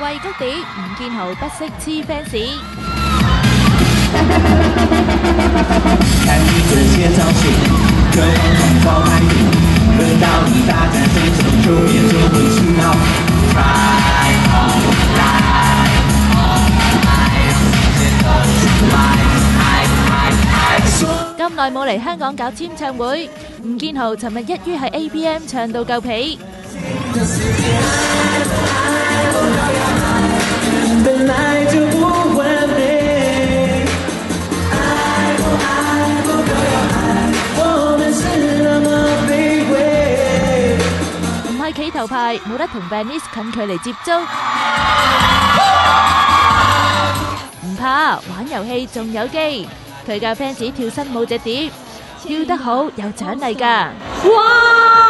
为谷地吴建豪不惜黐 fans。咁耐冇嚟香港搞签唱会，吴建豪寻日一于喺 a P m 唱到够皮。唔系企头牌，冇得同 b e n s 近距离接触。唔怕，玩游戏仲有机。佢教 fans 跳新舞只碟，跳得好有奖励噶。哇！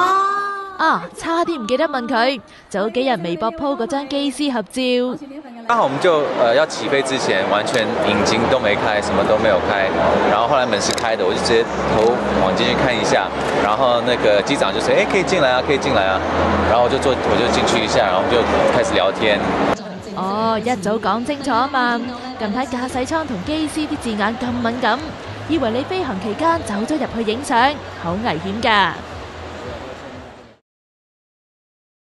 啊，差啲唔记得问佢。早几日微博 po 嗰张机师合照。好我们就，呃，要起飞之前，完全引擎都没开，什么都没有开。然后后来门是开的，我就直接头往进去看一下。然后那个机长就说：，诶，可以进来啊，可以进来啊。然后我就坐，我就进去一下，然后就开始聊天。哦，一早讲清楚啊嘛。近排驾驶舱同机师啲字眼咁敏感，以为你飞行期间走咗入去影相，好危险噶。